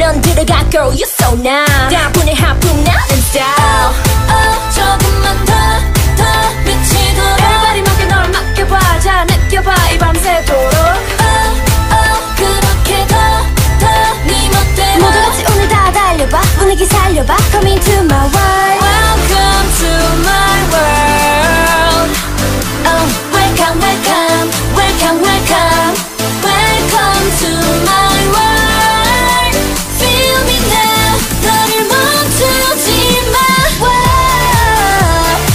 넌 들어가 girl you so nice 다분해 하품 나는 style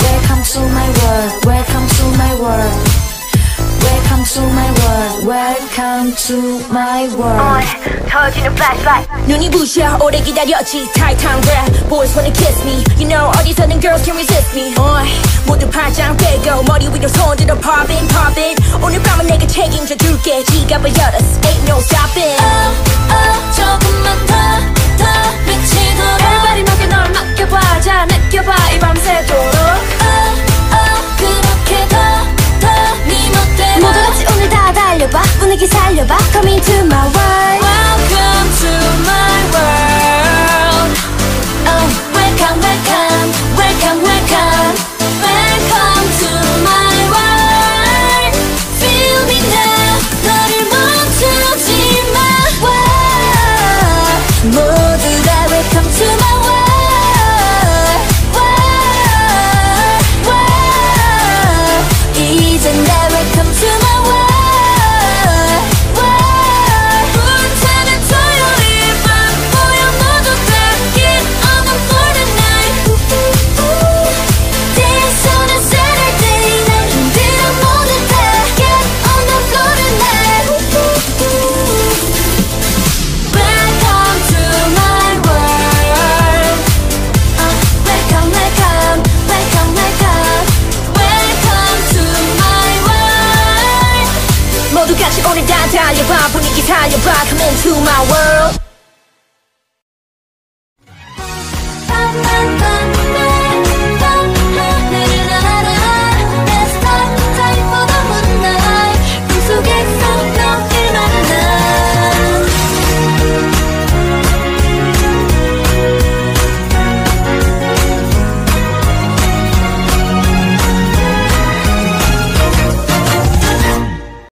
Welcome to my world Welcome to my world Welcome to my world Welcome to my world 터지는 flashlight 눈이 부셔 오래 기다렸지 타이탄 랩 Boys wanna kiss me You know 어디서는 girls can resist me 어이, 모두 팔짱 빼고 머리 위로 손 들어 pop it pop it 오늘 밤은 내가 책임져 줄게 지갑을 열었어 분위기 살려봐 Come into my world Welcome to my world Oh, welcome, welcome, welcome, welcome Welcome to my world Feel me now 너를 멈추지 마 World 모두 다 welcome to my world Take your you're come into my world.